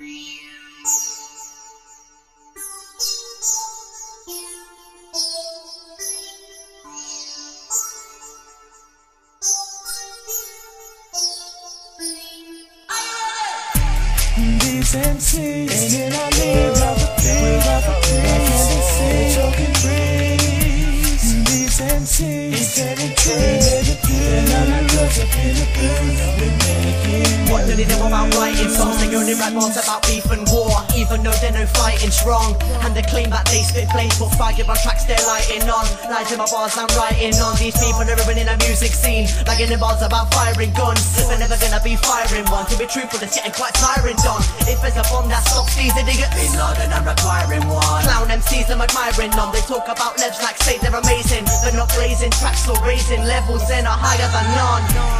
These MCs, and then I live off a thing, off a thing. They know about writing songs? They only write bars about beef and war Even though they're no fighting strong And they claim that they spit flames Put fire on tracks they're lighting on. Lies in my bars I'm writing on. These people are ruining the music scene. Like in the bars about firing guns. They're never gonna be firing one To be truthful it's getting quite tiring done If there's a bomb that stops these idiots Bin Laden I'm requiring one. Clown MCs I'm admiring them. They talk about levs like say they're amazing. They're not blazing tracks or raising levels They're not higher than none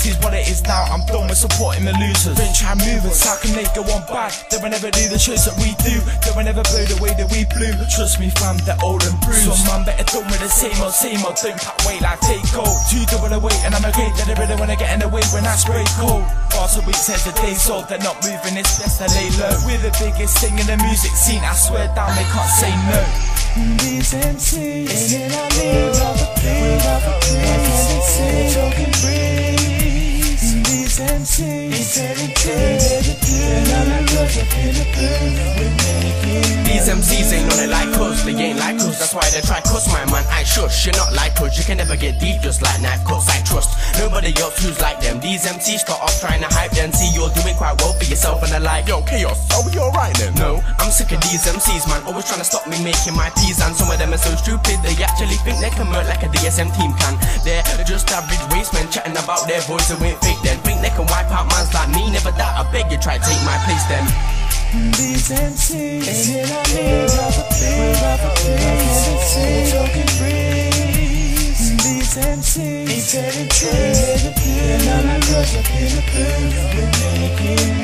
gram sees what it is now. I'm done with supporting the losers. Don't moving, how can they go on bad? They will never do the shows that we do. They will never blow the way that we blew. Trust me, fam, they're old and bruised. Some man better done with the same old, same old. Don't cut weight like take gold Two double weight, and I'm okay. They really wanna get in the way when I spray cold. Bars a week says the day's old. They're not moving, it's best to lay low. We're the biggest thing in the music scene. I swear down, they can't say no. These MCs, and then I live These MCs ain't on it like us, they ain't like us. That's why they try cuss my man. I shush, you're not like us. You can never get deep just like knife cuts. I trust nobody else who's like them. These MCs start off trying to hype them. See, you're doing quite well for yourself, and they're like, Yo, Kaos, are we alright then? No, I'm sick of these MCs, man. Always trying to stop me making my P's, and some of them are so stupid they actually think they can work like a DSM team can. They're just average waste men chatting about their voice who ain't fake then. Can wipe out mans like me, never that. I beg you, try to take my place then. These MCs, and then I thing. I can't see talking breeze. These MCs, telling truth, and I'm a close up in the